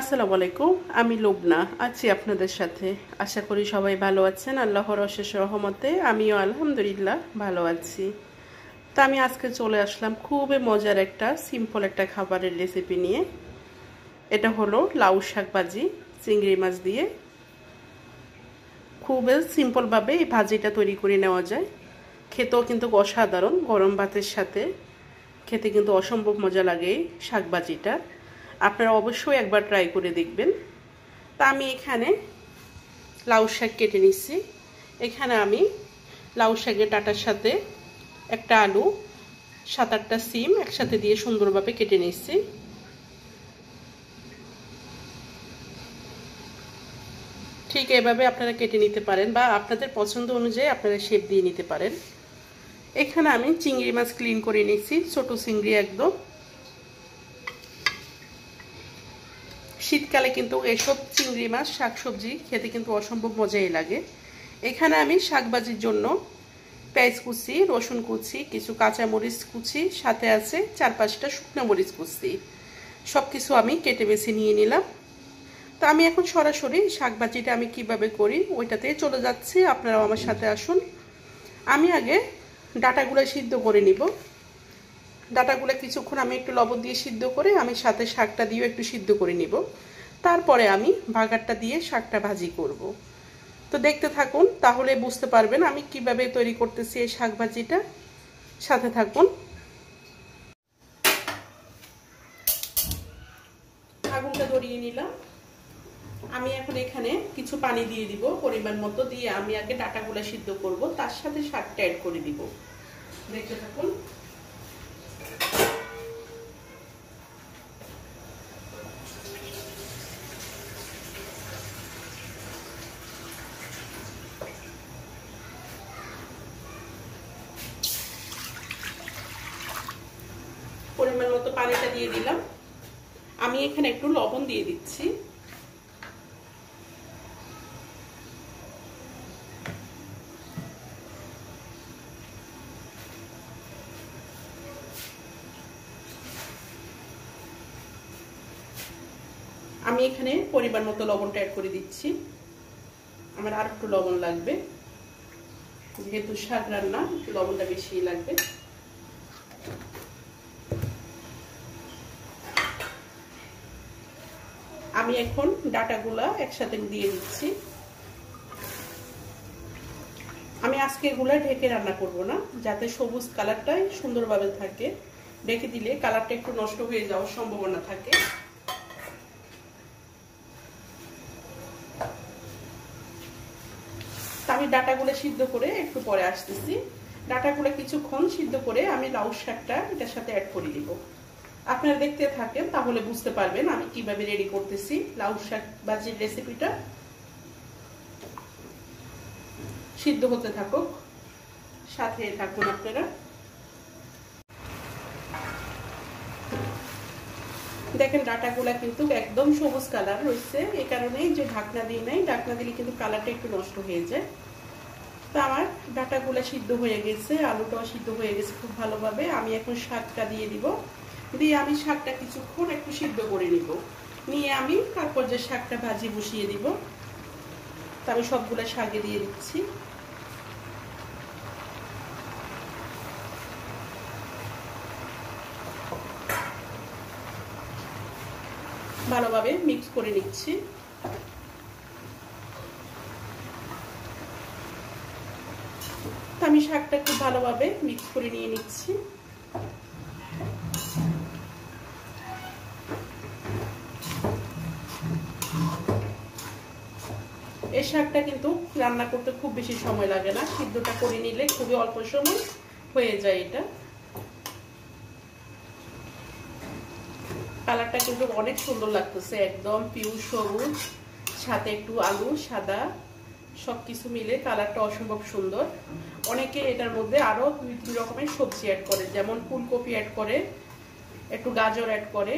আসসালামু আলাইকুম, আমি লুবনা, আছি আপনাদের সাথে। আশা করি সবাই ভালো আছেন, আল্লাহর অশেষ রহমতে আমিও আলহামদুলিল্লাহ ভালো আছি। তা আমি আজকে চলে আসলাম খুবই মজার একটা সিম্পল একটা খাবারের রেসিপি নিয়ে। এটা হলো লাউ শাক ভাজি চিংড়ি মাছ দিয়ে। খুবই সিম্পলভাবে এই ভাজিটা তৈরি করে নেওয়া যায়। খেতেও কিন্তু অসাধারণ, গরম ভাতের সাথে। খেতে কিন্তু অসম্ভব মজা লাগে শাক ভাজিটা আপনারা অবশ্যই একবার ট্রাই করে দেখবেন। তা আমি এখানে লাউ শাক কেটে নিচ্ছি। এখানে আমি লাউ শাকের ডাটার সাথে একটা আলু, সাত আটটা সিম একসাথে দিয়ে সুন্দরভাবে কেটে নিচ্ছি। ঠিক এভাবে আপনারা কেটে নিতে পারেন বা আপনাদের পছন্দ অনুযায়ী আপনারা শেপ দিয়ে নিতে পারেন। এখানে আমি চিংড়ি মাছ ক্লিন করে নিচ্ছি, ছোটো চিংড়ি একদম। শীতকালে কিন্তু এসব চিংড়ি মাছ, শাকসবজি খেতে কিন্তু অসম্ভব মজাই লাগে। এখানে আমি শাকবাজির জন্য পেঁয়াজ কুচি, রসুন কুচি, কিছু কাঁচা মরিচ কুচি, সাথে আছে চার পাঁচটা শুকনো মরিচ কুচি। সব কিছু আমি কেটে বেছে নিয়ে নিলাম। তো আমি এখন সরাসরি শাকবাজিটা আমি কীভাবে করি ওইটাতে চলে যাচ্ছি, আপনারাও আমার সাথে আসুন। আমি আগে ডাটাগুলো সিদ্ধ করে নিব। ডাটাগুলো কিছুক্ষণ আমি একটু লবণ দিয়ে সিদ্ধ করে আমি সাথে শাকটা দিয়েও একটু সিদ্ধ করে নিব। তারপরে আমি বাগারটা দিয়ে শাকটা ভাজি করব। তো দেখতে থাকুন, তাহলে বুঝতে পারবেন আমি কীভাবে তৈরি করতেছি এই শাক ভাজিটা। সাথে থাকুন। আগুনটা ধরিয়ে নিলাম। আমি এখন এখানে কিছু পানি দিয়ে দিব, পরিমাণ মতো দিয়ে আমি আগে ডাটাগুলো সিদ্ধ করব, তার সাথে শাকটা অ্যাড করে দিব। দেখতে থাকুন পরিমাণ মতো পানিটা দিয়ে দিলাম। আমি এখানে একটু লবণ দিয়ে দিচ্ছি। আমি এখানে পরিমাণ মতো লবণটা অ্যাড করে দিচ্ছি। আমার আর একটু লবণ লাগবে। যেহেতু শাক রান্না, একটু লবণটা বেশি লাগবে। এখন ডাটাগুলা একসাথে দিয়ে দিচ্ছি। আমি আজকে এগুলা ঢেকে রান্না করব না, যাতে সবুজ কালারটাই সুন্দরভাবে থাকে। ঢেকে দিলে কালারটা একটু নষ্ট হয়ে যাওয়ার সম্ভাবনা থাকে। আমি ডাটাগুলো সিদ্ধ করে একটু পরে আসতেছি। ডাটাগুলো কিছুক্ষণ সিদ্ধ করে আমি লাউ শাকটা এটার সাথে অ্যাড করে দিব। আপনারা দেখতে থাকেন, তাহলে বুঝতে পারবেন আমি কীভাবে রেডি করতেছি লাউ শাক ভাজির রেসিপিটা সিদ্ধ হতে থাকুক, সাথে থাকুন আপনারা। দেখেন, ডাটাগুলা কিন্তু একদম সবুজ কালার রয়েছে এই কারণেই যে ঢাকনা দিই নাই, ঢাকনা দিলে কিন্তু কালারটা একটু নষ্ট হয়ে যায়। তো আমার ডাটাগুলা সিদ্ধ হয়ে গেছে, আলুটাও সিদ্ধ হয়ে গেছে খুব ভালোভাবে। আমি এখন শাকটা দিয়ে দিব। দিয়ে আমি শাকটা কিছুক্ষণ একটু সিদ্ধ করে নিব। নিয়ে আমি তারপর যে শাকটা ভাজি বসিয়ে দিব, তা আমি সবগুলো শাকে দিয়ে দিচ্ছি। ভালোভাবে মিক্স করে নিচ্ছি। আমি শাকটা খুব ভালোভাবে মিক্স করে নিয়ে নিচ্ছি। শাকটা কিন্তু রান্না করতে খুব বেশি সময় লাগে না। সিদ্ধটা করে নিলে খুবই অল্প সময় হয়ে যায় এটা। কালারটা কিন্তু অনেক সুন্দর লাগতেছে, একদম পিউ সবুজ, সাথে একটু আলু, সাদা সব কিছু মিলে কালারটা অসম্ভব সুন্দর। অনেকে এটার মধ্যে আরও দুই দুই রকমের সবজি অ্যাড করে, যেমন ফুলকপি অ্যাড করে, একটু গাজর অ্যাড করে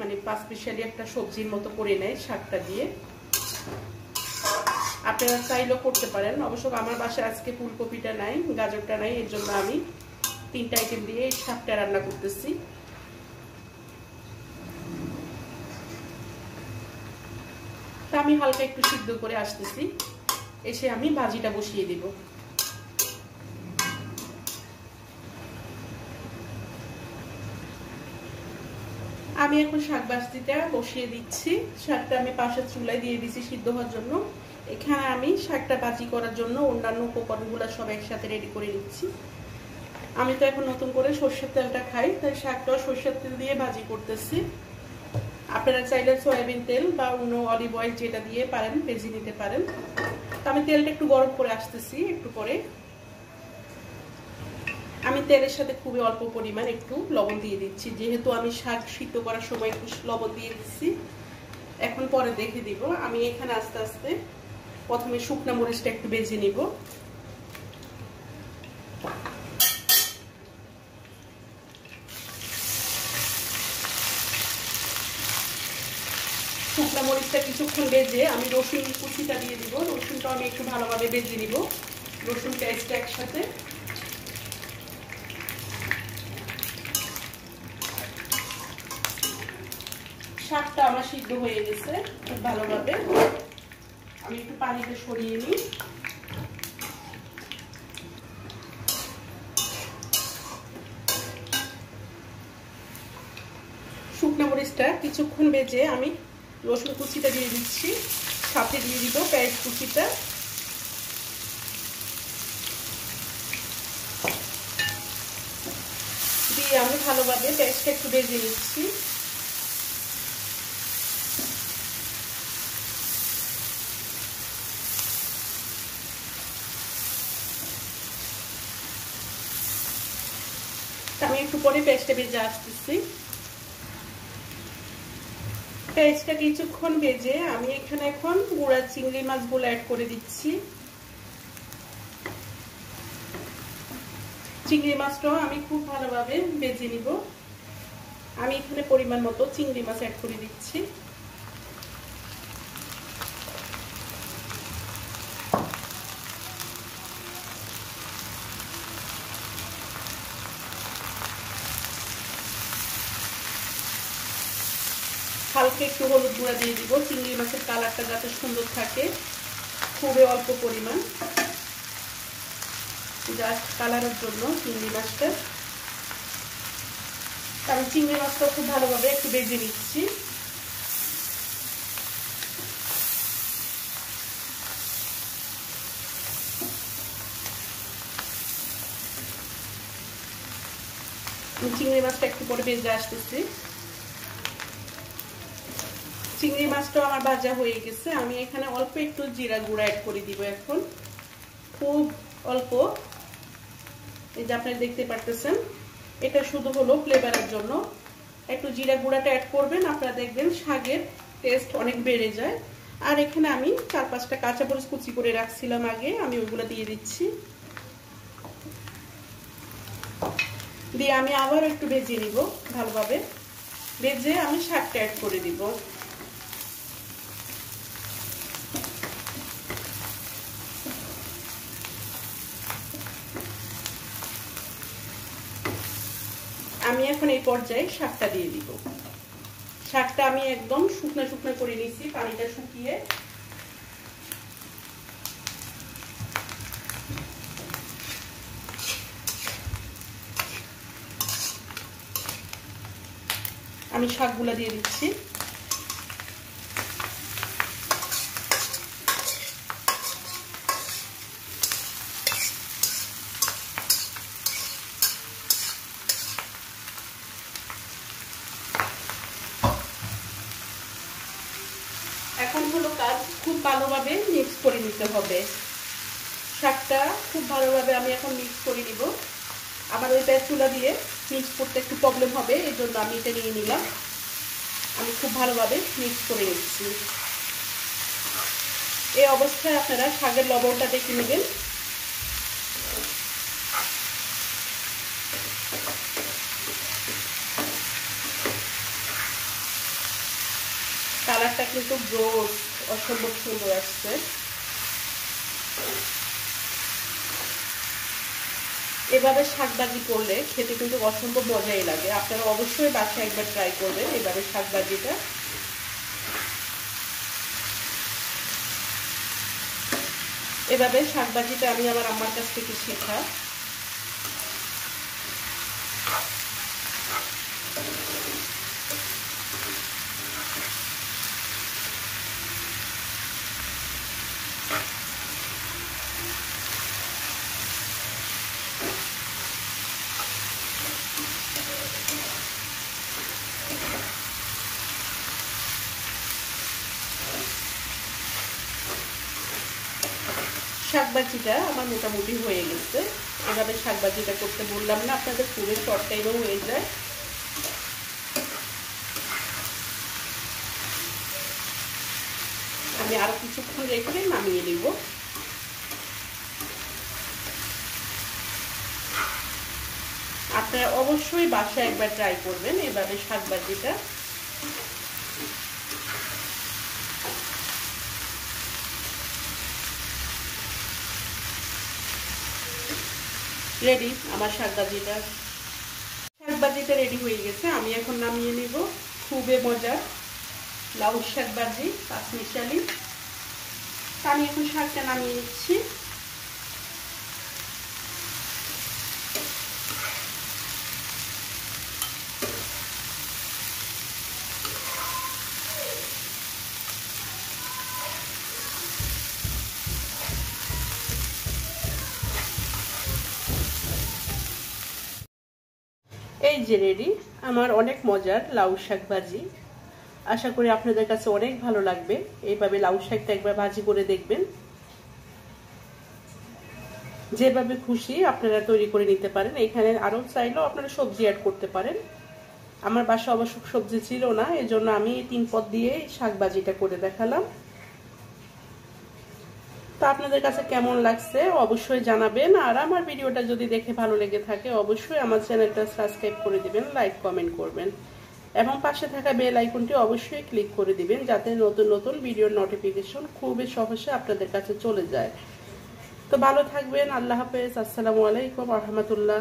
মানে পাঁচ স্পেশালি একটা সবজির মতো করে নেয় শাকটা দিয়ে। আপনারা চাইলেও করতে পারেন। অবশ্য আমার বাসায় আজকে ফুলকপিটা নাই, গাজরটা নাই, এর জন্য আমি তিনটা আইটেম দিয়ে এই শাকটা রান্না করতেছি। আমি হালকা একটু সিদ্ধ করে আসতেছি। এসে আমি ভাজিটা বসিয়ে দিব। আমি এখন শাক বাস্তিটা বসিয়ে দিচ্ছি। শাকটা আমি পাশের চুলায় দিয়ে দিচ্ছি সিদ্ধ হওয়ার জন্য। এখানে আমি শাকটা বাজি করার জন্য অন্যান্য উপকরণগুলো সব একসাথে রেডি করে নিচ্ছি। আমি তো এখন নতুন করে সর্ষের তেলটা খাই, তাই শাকটাও সর্ষের তেল দিয়ে ভাজি করতেছি। আপনারা চাইলে সয়াবিন তেল বা অন্য অলিভ অয়েল যেটা দিয়ে পারেন, ভেজে নিতে পারেন। তো আমি তেলটা একটু গরম করে আসতেছি, একটু পরে আমি তেলের সাথে খুবই অল্প পরিমাণ একটু লবণ দিয়ে দিচ্ছি। যেহেতু আমি শাক সিদ্ধ করার সময় একটু লবণ দিয়ে দিচ্ছি, এখন পরে দেখে দিব। আমি এখানে আস্তে আস্তে প্রথমে শুকনা মরিচটা একটু বেজে নিব। শুকনো মরিচটা কিছুক্ষণ বেজে আমি রসুন কুচিটা দিয়ে দিব। রসুনটা আমি একটু ভালোভাবে বেজে নিব। রসুন পেঁয়াজটা একসাথে। শাকটা আমার সিদ্ধ হয়ে গেছে খুব ভালোভাবে। আমি একটু পানিটা সরিয়ে নিই। শুকনো মরিচটা কিছুক্ষণ বেজে আমি রসুন কুচিটা দিয়ে দিচ্ছি, সাথে দিয়ে দিব পেঁয়াজ কুচিটা। দিয়ে আমি ভালোভাবে পেঁয়াজটা একটু বেজে নিচ্ছি। আমি একটু পরে পেস্টে ভেজে আসতেছি। পেস্টটা কিছুক্ষণ ভেজে আমি এখানে এখন গুঁড়া চিংড়ি মাছগুলো অ্যাড করে দিচ্ছি। চিংড়ি মাছটাও আমি খুব ভালোভাবে ভেজে নিব। আমি এখানে পরিমাণ মতো চিংড়ি মাছ অ্যাড করে দিচ্ছি। হালকা একটু হলুদ গুঁড়া দিয়ে দিব। চিংড়ি মাছের কালারটা যাতে সুন্দর থাকে, খুবই অল্প পরিমাণ। জাস্ট কালারের জন্য চিংড়ি মাছটা। আমি চিংড়ি মাছটা খুব ভালোভাবে একটু বেজে নিচ্ছি। চিংড়ি মাছটা একটু পরে বেজে আসতেছি। চিংড়ি মাছটাও আমার ভাজা হয়ে গেছে। আমি এখানে অল্প একটু জিরা গুঁড়া অ্যাড করে দিব এখন। খুব অল্প। এই যে আপনারা দেখতে পারতেছেন, এটা শুধু হলো ফ্লেভারের জন্য। একটু জিরা গুঁড়াটা অ্যাড করবেন, আপনারা দেখবেন শাকের টেস্ট অনেক বেড়ে যায়। আর এখানে আমি চার পাঁচটা কাঁচা মরিচ কুচি করে রাখছিলাম আগে, আমি ওইগুলো দিয়ে দিচ্ছি। দিয়ে আমি আবার একটু ভেজে নিব ভালোভাবে। ভেজে আমি শাকটা অ্যাড করে দিব আমি এখন এই পর্যায়ে শাকটা দিয়ে দিব। শাকটা আমি একদম শুকনো শুকনো করে নিচ্ছি পানিটা শুকিয়ে। আমি শাকগুলো দিয়ে দিচ্ছি। এখন হলো কাজ খুব ভালোভাবে মিক্স করে নিতে হবে। শাকটা খুব ভালোভাবে আমি এখন মিক্স করে নিব। আমার ওই চুলা দিয়ে মিক্স করতে একটু প্রবলেম হবে, এই জন্য আমি এটা নিয়ে নিলাম। আমি খুব ভালোভাবে মিক্স করে নিচ্ছি। এই অবস্থায় আপনারা শাকের লবণটা দেখে নেবেন। কালারটা কিন্তু গ্রোস অসম্ভব সুন্দর আসছে। এভাবে শাকবাজি করলে খেতে কিন্তু অসম্ভব মজাই লাগে। আপনারা অবশ্যই বাসায় একবার ট্রাই করবেন এভাবে শাকবাজিটা। এভাবে শাকবাজিটা আমি আমার আম্মার কাছ থেকে শেখা। শাকবাজিটা আমার মোটামুটি হয়ে গেছে। এভাবে শাকবাজিটা করতে বললাম না, আপনাদের খুবই শর্ট টাইমেও হয়ে যায়। আমি আরও কিছুক্ষণ রেখে নামিয়ে নিব। আপনারা অবশ্যই বাসায় একবার ট্রাই করবেন এভাবে শাকবাজিটা। রেডি আমার শাকবাজিটা। শাকবাজিটা রেডি হয়ে গেছে। আমি এখন নামিয়ে নিব। খুবই মজার লাউ শাকবাজি, পাঁচমিশালি। আমি এখন শাকটা নামিয়ে নিচ্ছি। এই যে রেডি আমার অনেক মজার লাউ শাক ভাজি। আশা করি আপনাদের কাছে অনেক ভালো লাগবে। এইভাবে লাউ শাকটা একবার ভাজি করে দেখবেন। যেভাবে খুশি আপনারা তৈরি করে নিতে পারেন। এখানে আরও চাইলেও আপনারা সবজি অ্যাড করতে পারেন। আমার বাসা অবশ্য সবজি ছিল না, এজন্য আমি তিন পদ দিয়ে শাক ভাজিটা করে দেখালাম। তো আপনাদের কাছে কেমন লাগছে অবশ্যই জানাবেন। আর আমার ভিডিওটা যদি দেখে ভালো লেগে থাকে, অবশ্যই আমার চ্যানেলটা সাবস্ক্রাইব করে দিবেন, লাইক, কমেন্ট করবেন। এবং পাশে থাকা বেল আইকনটি অবশ্যই ক্লিক করে দিবেন, যাতে নতুন নতুন ভিডিওর নোটিফিকেশন খুবই সহজে আপনাদের কাছে চলে যায়। তো ভালো থাকবেন, আল্লাহ হাফেজ, আসসালামু আলাইকুম রহমতুল্লাহ।